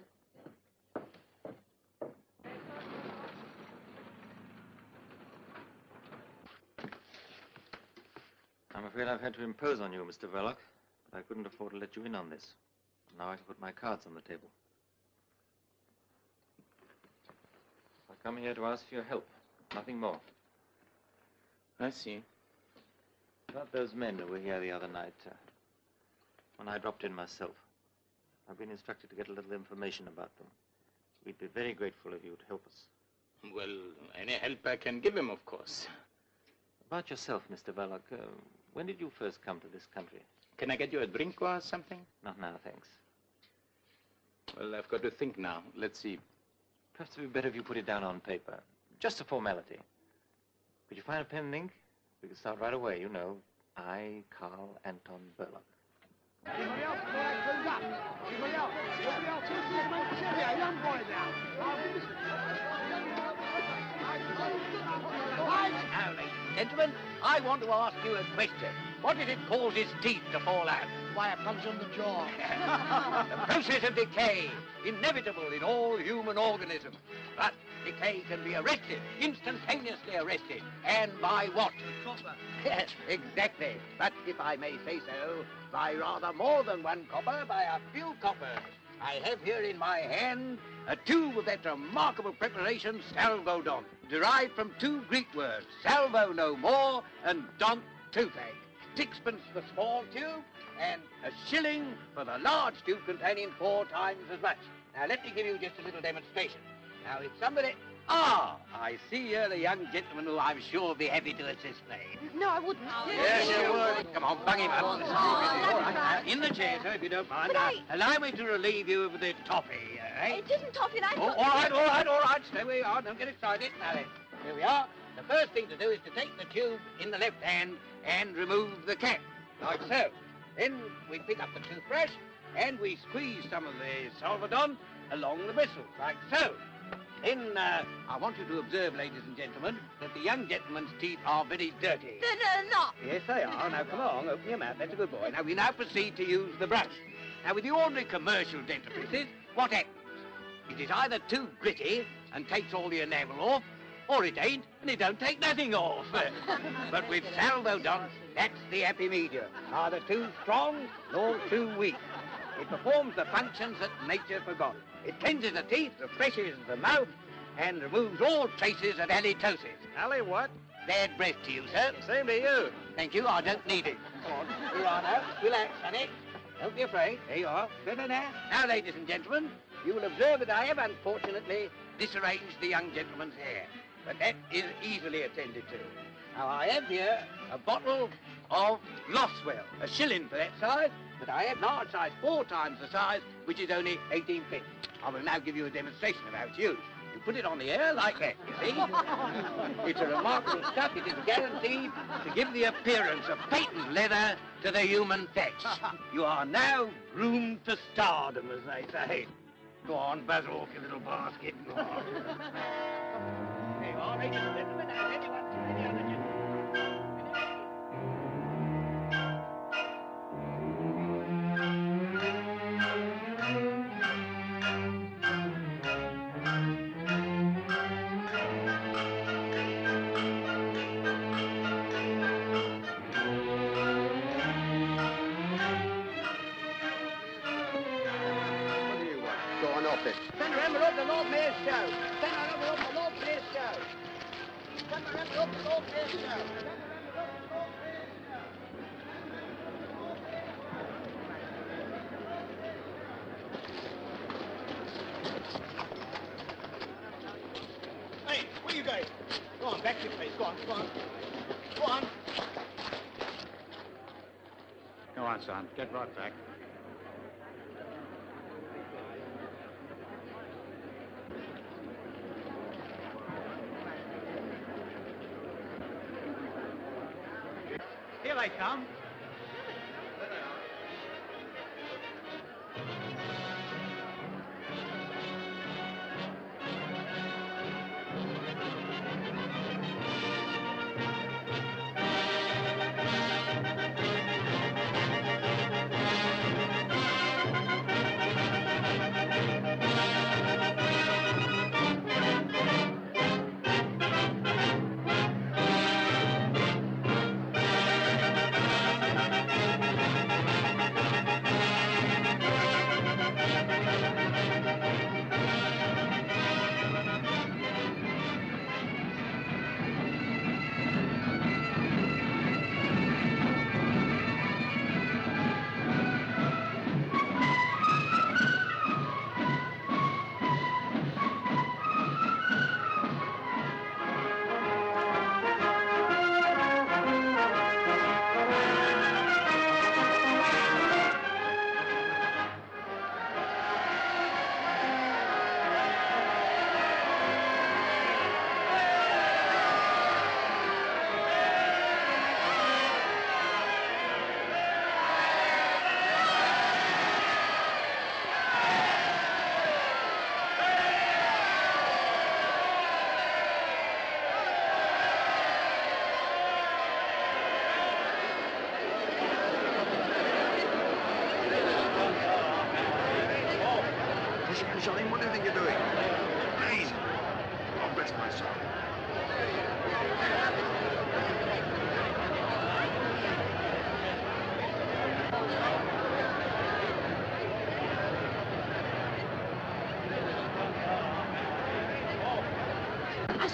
I'm afraid I've had to impose on you, Mr. Verloc, I couldn't afford to let you in on this. Now I can put my cards on the table. I come here to ask for your help, nothing more. I see. About those men who were here the other night, uh, when I dropped in myself. I've been instructed to get a little information about them. We'd be very grateful if you'd help us. Well, any help I can give him, of course. About yourself, Mr. Verloc, uh, when did you first come to this country? Can I get you a drink or something? Not now, thanks. Well, I've got to think now. Let's see. Perhaps it would be better if you put it down on paper. Just a formality. Could you find a pen and ink? We can start right away, you know. I, Karl Anton Verloc. Anybody else? Go ahead, clean up. Anybody else? Anybody else? Yeah, young boy Now, ladies and gentlemen, I want to ask you a question. What is it causes teeth to fall out? Why, it comes on the jaw. the process of decay, inevitable in all human organisms. But decay can be arrested, instantaneously arrested. And by what? Copper. Yes, exactly. But if I may say so, by rather more than one copper, by a few coppers. I have here in my hand a tube of that remarkable preparation, salvodon, derived from two Greek words, salvo no more and don't toothache. Sixpence the small tube and a shilling for the large tube containing four times as much. Now, let me give you just a little demonstration. Now, if somebody... Ah, I see you're a young gentleman who I'm sure will be happy to assist me. No, I wouldn't. Yes, you would. Come on, bung him up. All right, now, in the chair, sir, if you don't mind. But Now, I- allow me to relieve you of the toffee, eh? It isn't toffee, and I Oh, all right, all right, all right. Stay where you are. Don't get excited. Now then, here we are. The first thing to do is to take the tube in the left hand and remove the cap, like so. Then we pick up the toothbrush and we squeeze some of the Salvodon along the bristles, like so. Then uh, I want you to observe, ladies and gentlemen, that the young gentleman's teeth are very dirty. Then uh, not. Yes, they are. Now, come along, open your mouth. That's a good boy. Now, we now proceed to use the brush. Now, with the ordinary commercial dentifrices, what happens? It is either too gritty and takes all the enamel off, or it ain't and it don't take nothing off. but with Salvodon, that's the happy medium. Neither too strong nor too weak. It performs the functions that nature forgot. It cleanses the teeth, refreshes the mouth, and removes all traces of halitosis. Ali, what? Bad breath to you, sir. Same to you. Thank you. I don't need it. Come on. Here are now. Relax, honey. Don't be afraid. There you are. Better now. Now, ladies and gentlemen, you will observe that I have unfortunately disarranged the young gentleman's hair. But that is easily attended to. Now, I have here a bottle of Loswell, a shilling for that size, but I have large size, four times the size, which is only 18 pence. I will now give you a demonstration of how it's used. You put it on the air like that, you see? it's a remarkable stuff. It is guaranteed to give the appearance of patent leather to the human flesh. You are now groomed for stardom, as they say. Go on, buzz off your little basket. Go on. There you are, ladies and gentlemen. Anyone, any other Hey, where you going? Go on, back to your place. Go on, go on. Go on. Go on, son. Get right back.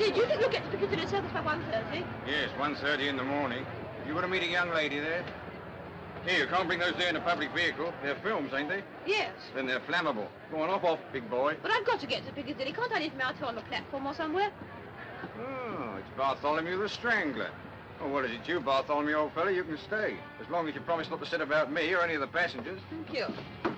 I do you think you'll get to Piccadilly Circus by 1.30? Yes, 1.30 in the morning. You got to meet a young lady there? Here, you can't bring those there in a public vehicle. They're films, ain't they? Yes. Then they're flammable. Go on, off, off, big boy. But I've got to get to Piccadilly. Can't I leave my out here on the platform or somewhere? Oh, it's Bartholomew the Strangler. Oh, well, is it you, Bartholomew, old fellow? You can stay. As long as you promise not to sit about me or any of the passengers. Thank you.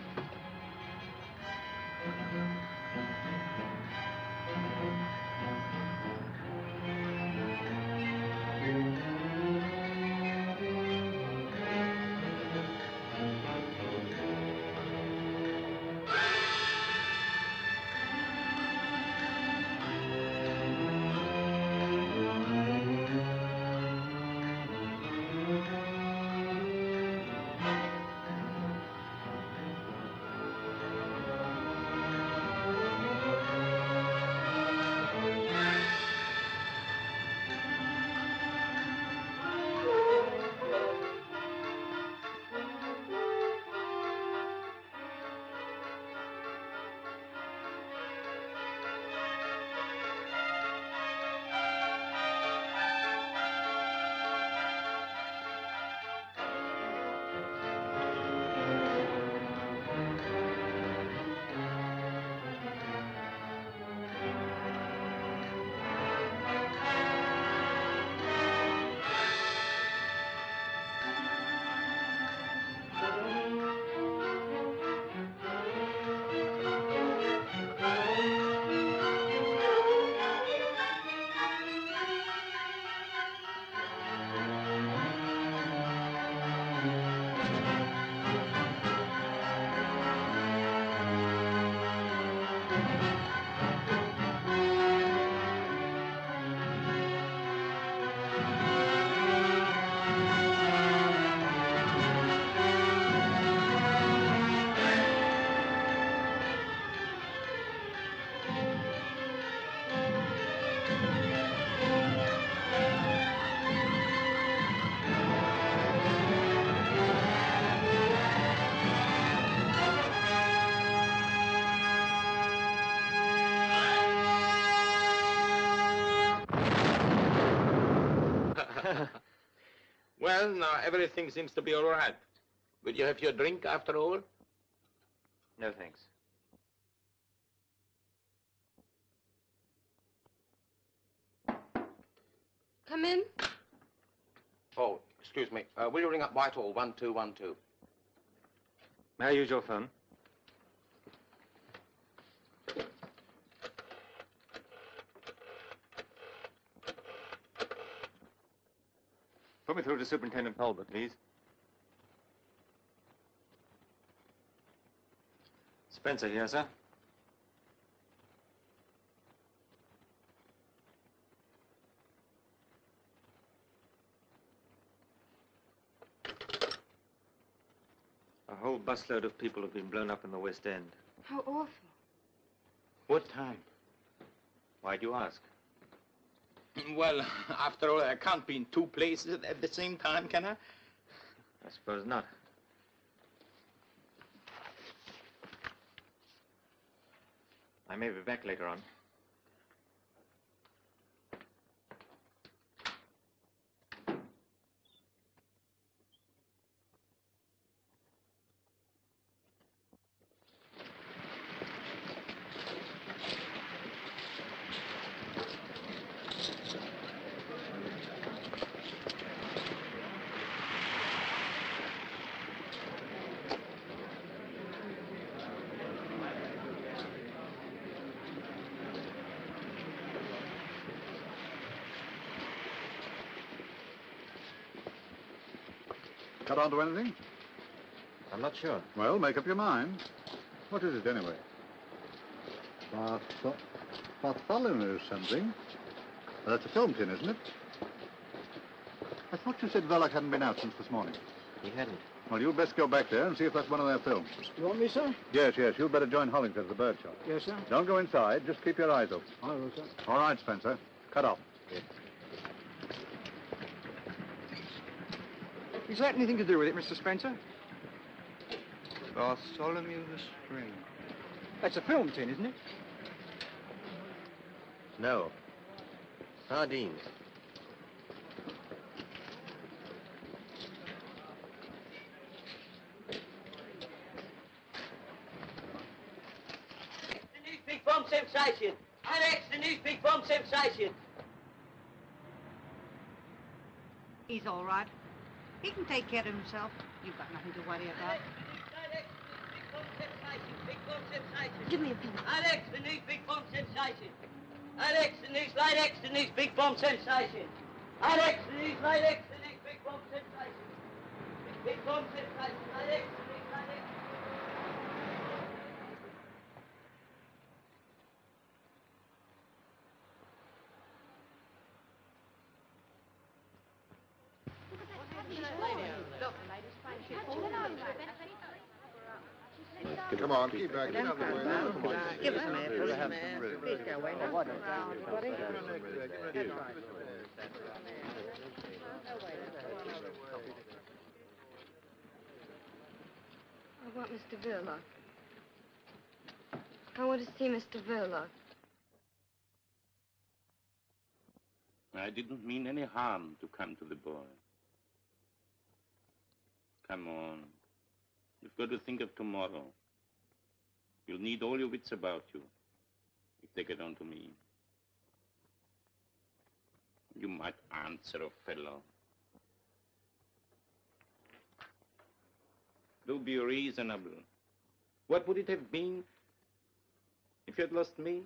Well, now everything seems to be all right. Will you have your drink after all? No, thanks. Come in. Oh, excuse me. Uh, will you ring up Whitehall 1212? May I use your phone? Put me through to Superintendent Talbot, please. Spencer here, sir. A whole busload of people have been blown up in the West End. How awful. What time? Why do you ask? Well, after all, I can't be in two places at the same time, can I? I suppose not. I may be back later on. Cut on to anything? I'm not sure. Well, make up your mind. What is it, anyway? Barth- Bartholomew something. Well, that's a film tin, isn't it? I thought you said Verloc hadn't been out since this morning. He hadn't. Well, you'd best go back there and see if that's one of their films. You want me, sir? Yes, yes. You'd better join Hollington at the bird shop. Yes, sir. Don't go inside. Just keep your eyes open. I will, sir. All right, Spencer. Cut off. Is that anything to do with it, Mr. Spencer? Bartholomew the String. That's a film tin, isn't it? No. Sardines. The new big bomb sensation. Alex, the new big bomb sensation. He's all right. He can take care of himself. You've got nothing to worry about. Give me a peanut. Alex, the big bomb sensation. Alex, the slide X, the big bomb sensation. Alex, the slide X, the big bomb sensation. Big bomb sensation. Alex, Come on, keep back. Get out of the way. now. Come on. Give us a minute, We'll please, have man. Please go away. Come on. What is it? I want Mr. Verloc. I want to see Mr. Verloc. I didn't mean any harm to come to the boy. Come on. You've got to think of tomorrow. You'll need all your wits about you if they get on to me. You might answer a fellow. Do be reasonable. What would it have been if you had lost me?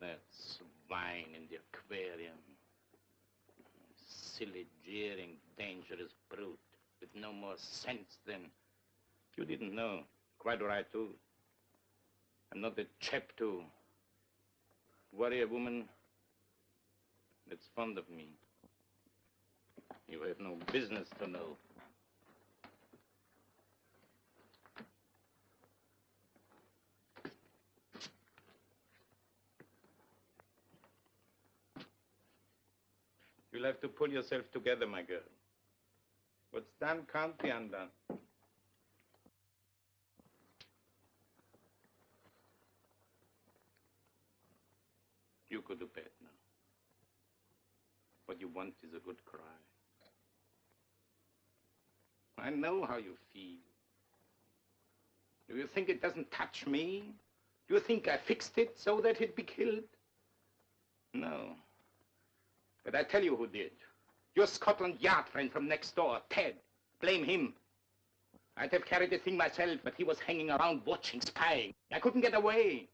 That swine in the aquarium. Silly, jeering, dangerous brute with no more sense than. You didn't know. Quite right, too. I'm not the chap to worry a woman that's fond of me. You have no business to know. You'll have to pull yourself together, my girl. What's done can't be undone. You go to bed now. What you want is a good cry. I know how you feel. Do you think it doesn't touch me? Do you think I fixed it so that he'd be killed? No. But I tell you who did. Your Scotland Yard friend from next door, Ted. Blame him. I'd have carried the thing myself, but he was hanging around watching, spying. I couldn't get away.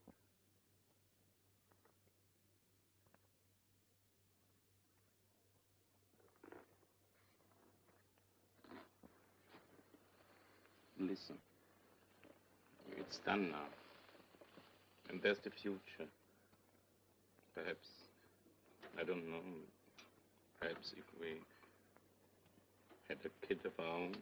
Listen. It's done now. And there's the future. Perhaps, I don't know, perhaps if we had a kid of our own.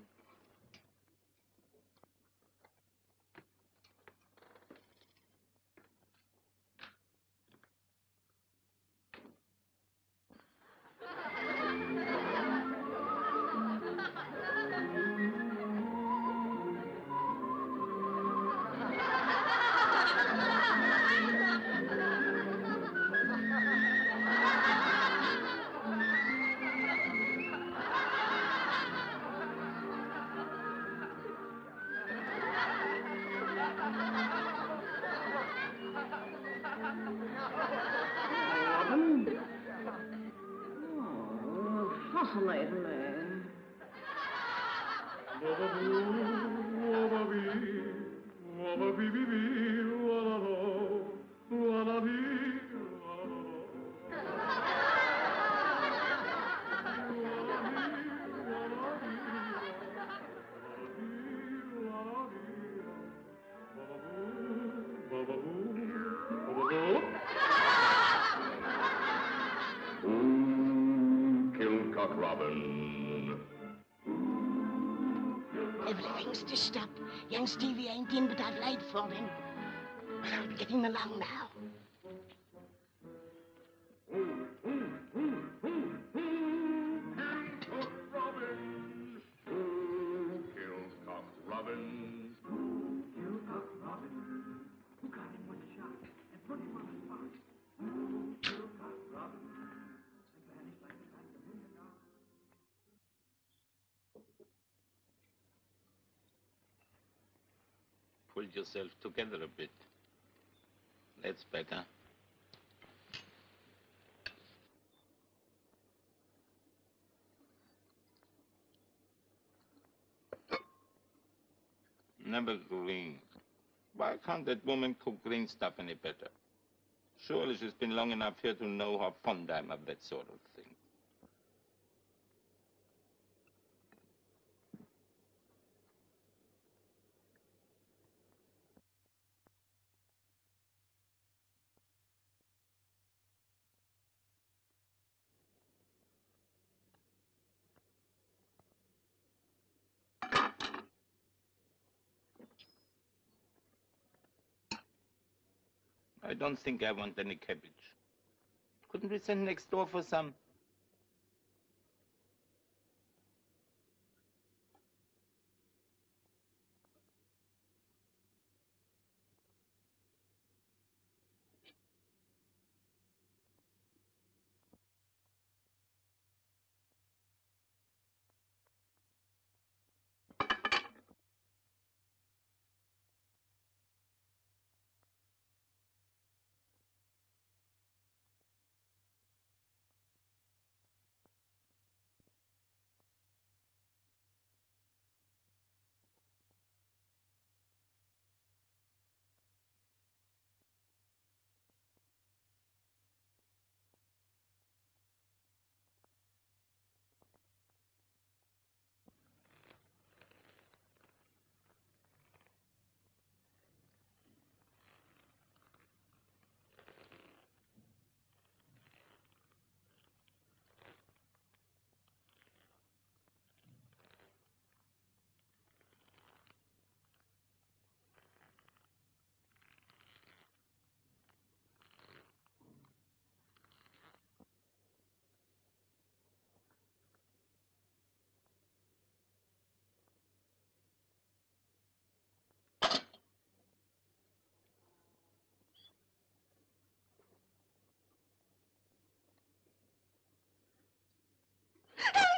Young Stevie ain't in, but I've laid for him. I'm getting along now. Yourself together a bit. That's better. Never green. Why can't that woman cook green stuff any better? Surely she's been long enough here to know how fond I'm of that sort of thing. I don't think I want any cabbage. Couldn't we send next door for some?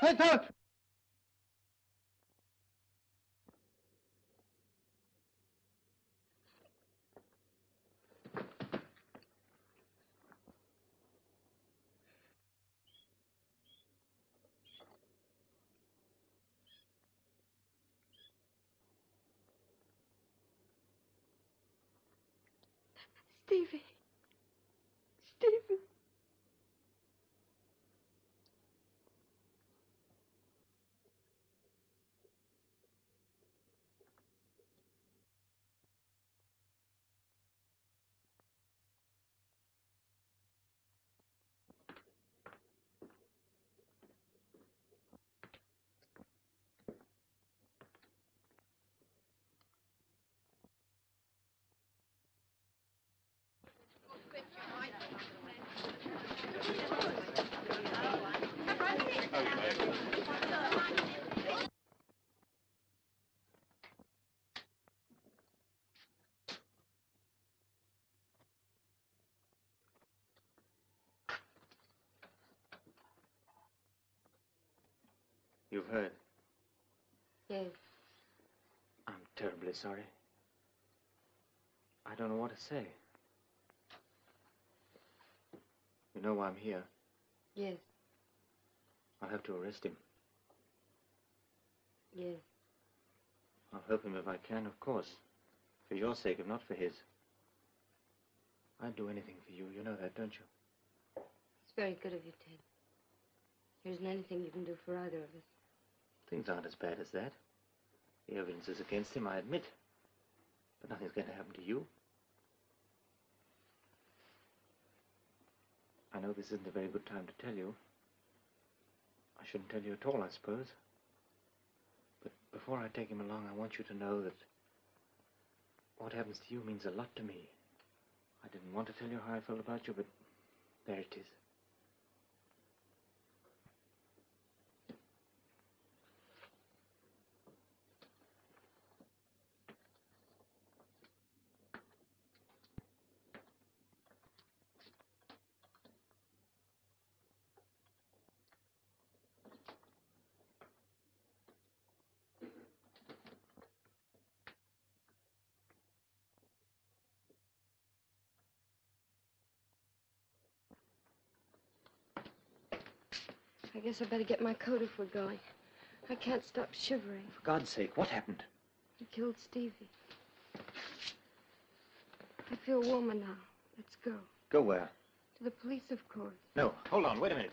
Heads! Stevie. Stevie. You've heard. Yes. I'm terribly sorry. I don't know what to say. You know why I'm here. Yes. I'll have to arrest him. Yes. I'll help him if I can, of course. For your sake, if not for his. I'd do anything for you. You know that, don't you? It's very good of you, Ted. There isn't anything you can do for either of us. Things aren't as bad as that. The evidence is against him, I admit. But nothing's going to happen to you. I know this isn't a very good time to tell you. I shouldn't tell you at all, I suppose. But before I take him along, I want you to know that what happens to you means a lot to me. I didn't want to tell you how I felt about you, but there it is. Guess I better get my coat if we're going. I can't stop shivering. For God's sake, what happened? He killed Stevie. I feel warmer now. Let's go. Go where? To the police, of course. No, hold on, wait a minute.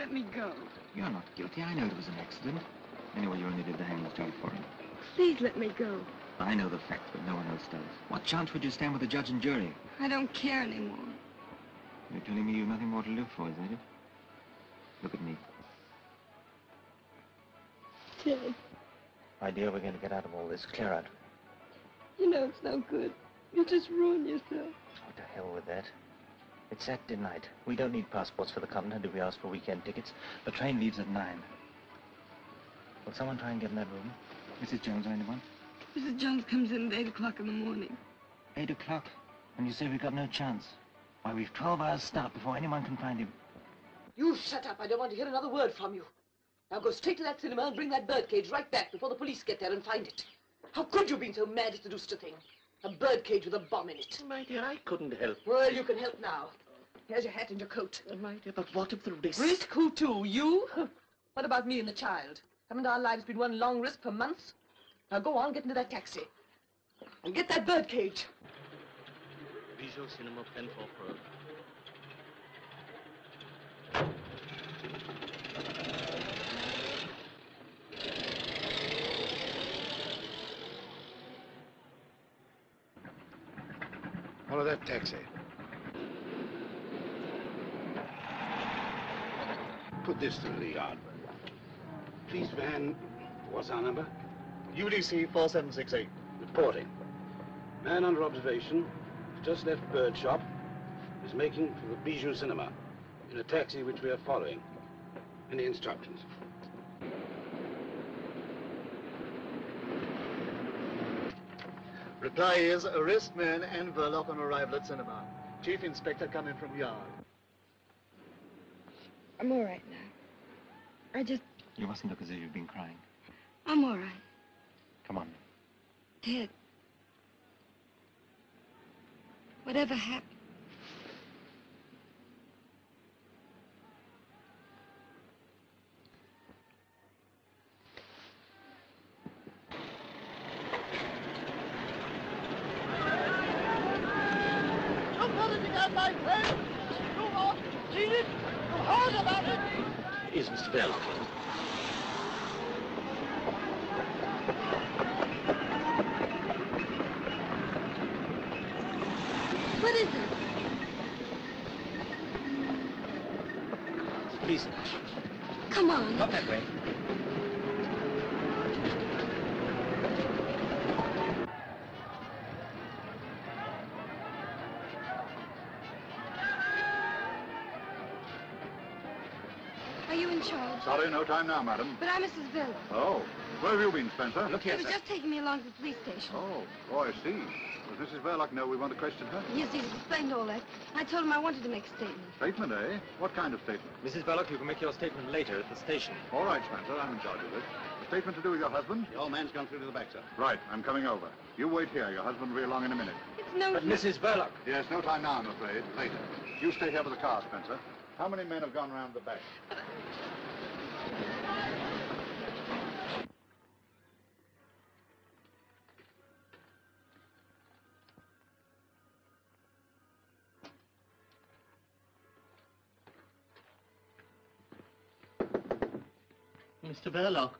Let me go. You're not guilty. I know it was an accident. Anyway, you only did the hangman's job for him. Please let me go. I know the facts, but no one else does. What chance would you stand with the judge and jury? I don't care anymore. You're telling me you've nothing more to live for, is that it? Look at me. Ted, My dear, we're going to get out of all this. Clear out. you know it's no good. You'll just ruin yourself. What the hell with that. It's Saturday night. We don't need passports for the continent if we ask for weekend tickets. The train leaves at nine. Will someone try and get in that room? Mrs. Jones or anyone? Mrs. Jones comes in at 8 o'clock in the morning. Eight o'clock. And you say we've got no chance. Why, we've 12 hours start before anyone can find him. You shut up. I don't want to hear another word from you. Now go straight to that cinema and bring that birdcage right back before the police get there and find it. How could you have been so mad as to do such a thing? A birdcage with a bomb in it. My dear, I couldn't help. Well, you can help now. Here's your hat and your coat. Uh, my dear, but what of the risk... Risk who to? You? What about me and the child? Haven't our lives been one long risk for months? Now go on, get into that taxi. And get that birdcage. Bijou Cinema, Penfolk Road. Follow that taxi. Put this through the yard. Please, Van, what's our number? UDC 4768. Reporting. Man under observation, just left bird shop, is making for the Bijou Cinema in a taxi which we are following. Any instructions? Reply is arrest man and Verloc on arrival at cinema. Chief Inspector coming from yard. I'm all right now. I just, You mustn't look as if you've been crying. I'm all right. Come on. Ted. Whatever happened? You put it together, my friend. You want seen it? You heard about it? Is Mr. Verloc in? What is it? Please. Come on. Not that way. Are you in charge? Sorry, no time now, madam. But I'm Mrs. Villa. Oh, where have you been, Spencer? Look here, He was just taking me along to the police station. Oh, oh, I see. Does Mrs. Verloc know we want to question her? Yes, he's explained all that. I told him I wanted to make a statement. Statement, eh? What kind of statement? Mrs. Verloc, you can make your statement later at the station. All right, Spencer, I'm in charge of this. A statement to do with your husband? The old man's gone through to the back, sir. Right, I'm coming over. You wait here. Your husband will be along in a minute. It's no But Mrs. Verloc. Yes, no time now, I'm afraid. Later. You stay here with the car, Spencer. How many men have gone round the back? Mr. Verloc.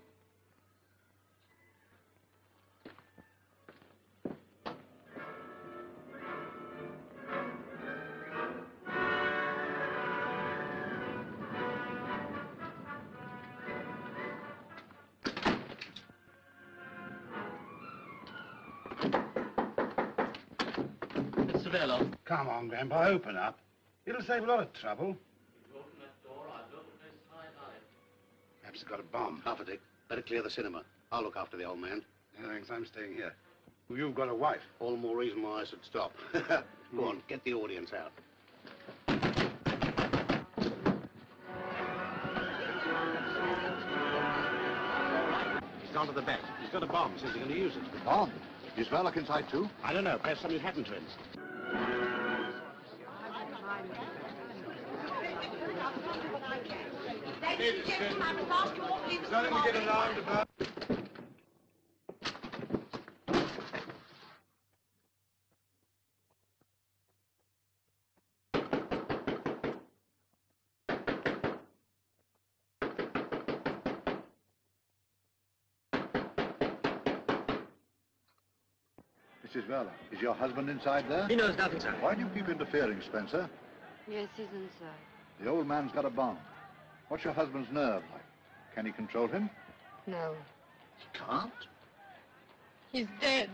Come on, Grandpa, open up. It'll save a lot of trouble. He's got a bomb. Half a dick. Better clear the cinema. I'll look after the old man. No, thanks, I'm staying here. You've got a wife. All the more reason why I should stop. Go hmm. on, get the audience out. He's gone to the back. He's got a bomb. Says he's going to use it. Bomb? Is Verloc inside too? I don't know. Perhaps something happened to him. Ladies and gentlemen, I must ask you all to leave the Let me get alarmed about... Mrs. Verloc, is your husband inside there? He knows nothing, sir. Why do you keep interfering, Spencer? Yes, he's inside. The old man's got a bomb. What's your husband's nerve like? Can he control him? No. He can't? He's dead.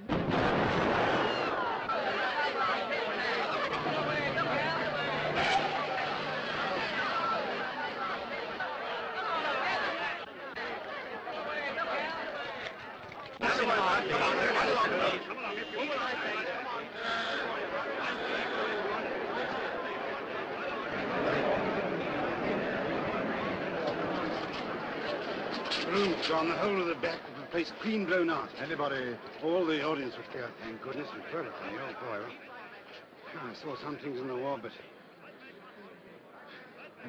Gone. The whole of the back of the place clean blown out. Anybody? All the audience was there, thank goodness. And Verloc from the old boy. Ah, I saw some things in the wall, but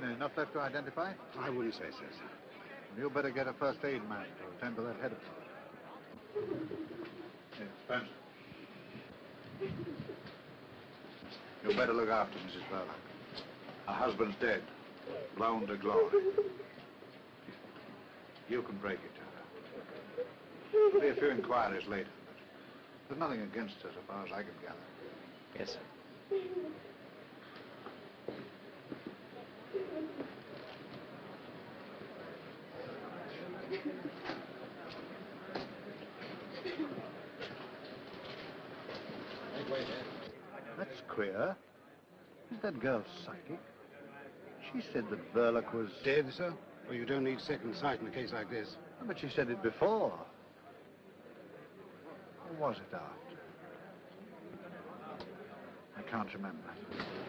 enough left to identify? I wouldn't say so, sir. You better get a first aid man to attend to that head of Here, Spencer. You better look after Mrs. Verloc. Her husband's dead. Blown to glory. You can break it to her. There'll be a few inquiries later, but there's nothing against her so far as I can gather. Yes, sir. That's queer. Is that girl psychic? She said that Verloc was... Dead, sir? Well, you don't need second sight in a case like this. But she said it before. Or was it after? I can't remember.